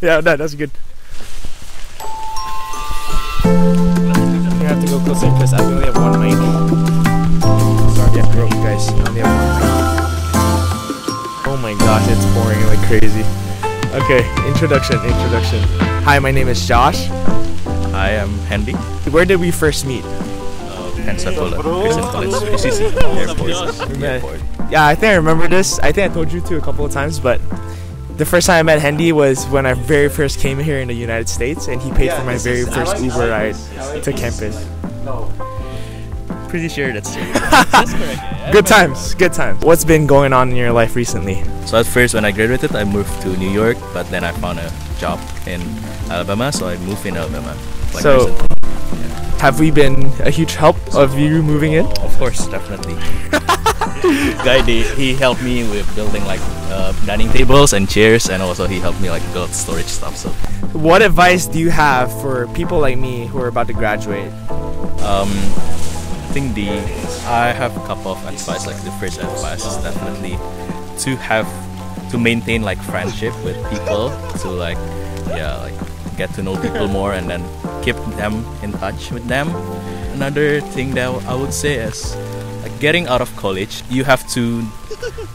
Yeah, that, that's good. You have to go closer because I only have one mic. Sorry, I broke, guys. I only have one mic. Oh my gosh, it's pouring like crazy. Okay, introduction, introduction. Hi, my name is Josh. I am Handy. Where did we first meet? Uh, Pensacola Christian College, PCC, airport. We. Yeah, I think I remember this. I think I told you to a couple of times, but the first time I met Hendy was when I very first came here in the United States, and he paid for my very first Uber ride to campus. No, Pretty sure that's true. that's correct. Good times, good times. What's been going on in your life recently? So at first, when I graduated, I moved to New York, but then I found a job in Alabama, so I moved in Alabama. Like So- recently. Have we been a huge help of you moving in? of course, definitely. Guy, they, he helped me with building like uh, dining tables and chairs, and also he helped me like build storage stuff. So What advice do you have for people like me who are about to graduate? Um, I think the I have a couple of advice. Like the first advice is definitely to have to maintain like friendship with people to like yeah like get to know people more and then keep them in touch with them. Another thing that I would say is getting out of college, you have to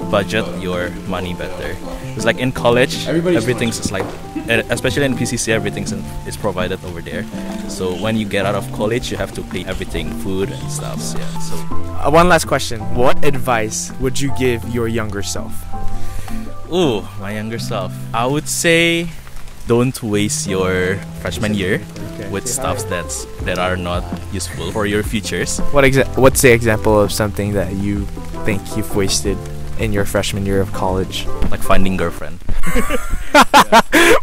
budget your money better. It's like in college, everything's just like, eh, especially in PCC, everything's in, is provided over there. So when you get out of college, you have to pay everything, food and stuff. Yeah. So Uh, one last question. What advice would you give your younger self? Ooh, my younger self. I would say don't waste your freshman year with stuffs that's that are not useful for your futures. What exa- What's the example of something that you think you've wasted in your freshman year of college? Like finding girlfriend.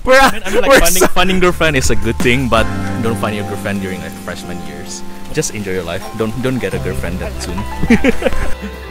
We're, I mean, I mean, like we're finding so- finding girlfriend is a good thing, but don't find your girlfriend during like freshman years. Just enjoy your life. Don't don't get a girlfriend that soon.